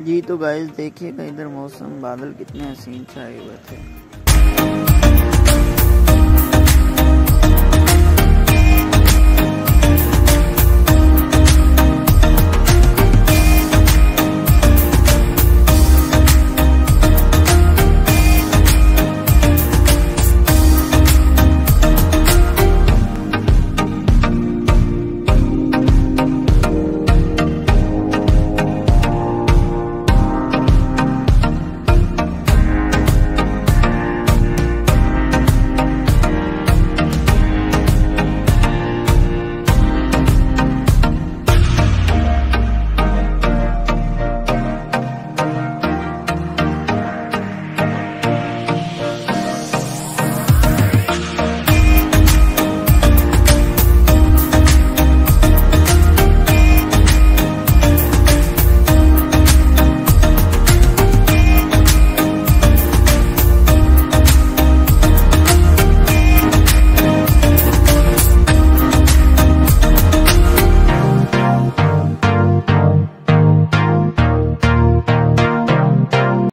जी तो गाइस देखिएगा इधर मौसम बादल कितने हसीन छाए हुए थे।